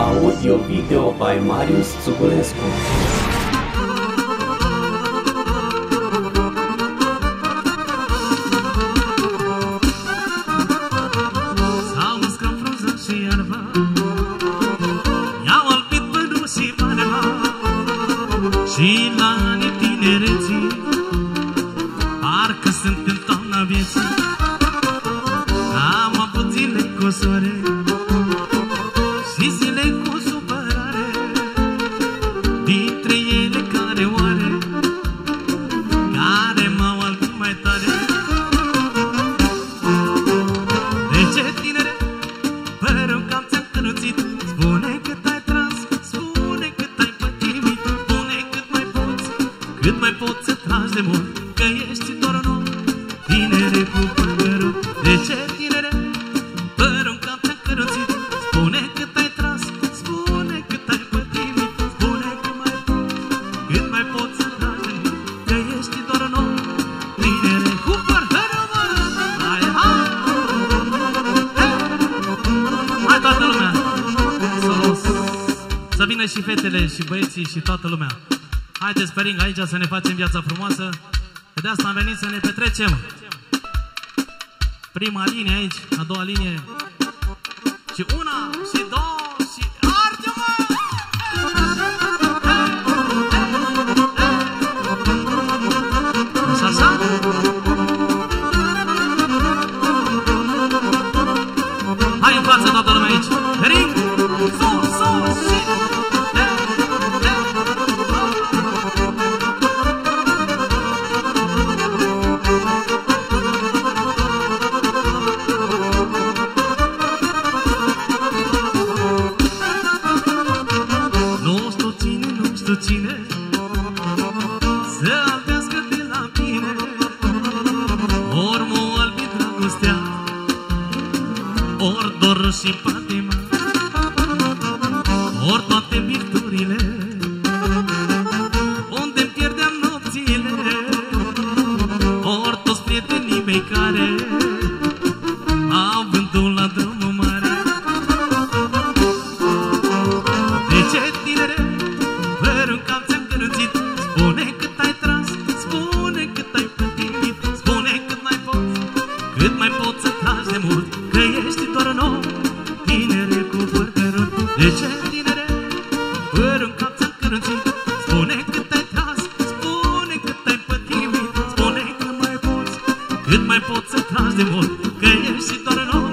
Audio video by Marius Zugulescu. S-au uscat frunză și iarba I-au albit pădul și barba Și la anii tinereții Parcă sunt în toamna vieții cât mai poți să tragi de mult Că ești doar un om, tinere cu părul De ce, tinere, părul cam ți-a căruțit? Spune cât ai tras, spune cât ai pătimit Spune cât mai poți, cât mai poți să tragi de mult Că ești doar un om, tinere cu părul Hai, hai! Hai toată lumea! Să, să vină și fetele și băieții și toată lumea. Haideți pe ring aici să ne facem viața frumoasă. De asta am venit să ne petrecem. Prima linie aici, a doua linie. Și una, și două, și arde-mă! Așa, așa? Hai în față toată lumea aici. Ring! Ori dor și patima Ori toate virturile. Unde pierdeam nopțile Ori toți prietenii mei care Au vântul la drumul mare. De ce, tinere, părul cam ți-am căruțit Spune cât ai tras, spune cât ai pătimit Spune cât mai poți, cât mai poți părul cam ți-am căruțit Spune cât ai tras, spune cât ai pătimit Spune cât mai poți, cât mai poți să tragi de mult Că ești doar un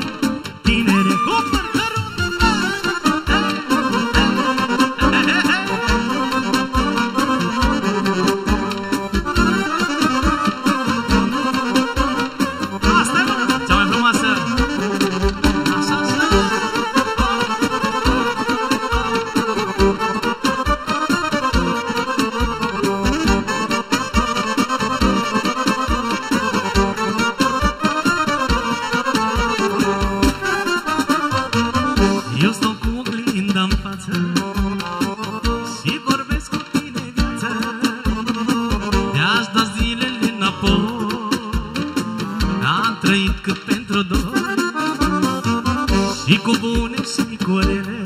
oglinda în față Și vorbesc cu tine viață. Te-aș da zilele înapoi. Am trăit cât pentru doi. Și cu bune și cu rele.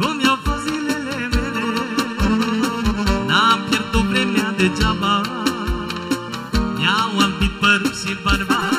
Cum i-au fost zilele mele. N-am pierdut vremea degeaba. Mi-au albit părul și barba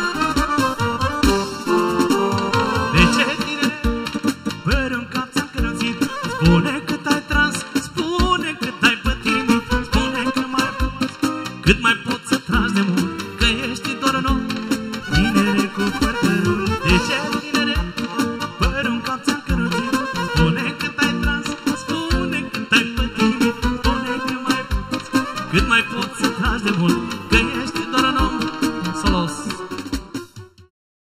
Cât mai poți să tragi de mult